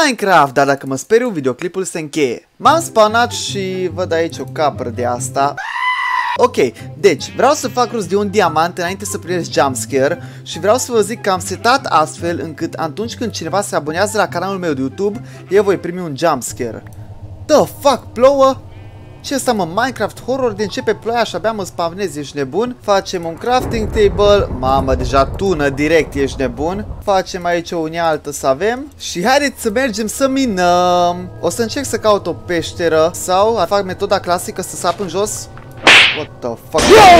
Minecraft, dar dacă mă speriu, videoclipul se încheie. M-am spanat și văd aici o capră de asta. Ok, deci vreau să fac rost de un diamant înainte să primesc jumpscare și vreau să vă zic că am setat astfel încât atunci când cineva se abonează la canalul meu de YouTube, eu voi primi un jumpscare. The fuck, plouă? Ce asta mă, Minecraft Horror, de începe ploaia și abia mă spavnezi, ești nebun? Facem un crafting table, mamă, deja tună direct, ești nebun? Facem aici o unealtă să avem și haideți să mergem să minăm. O să încerc să caut o peșteră sau a fac metoda clasică să sap în jos. What the fuck?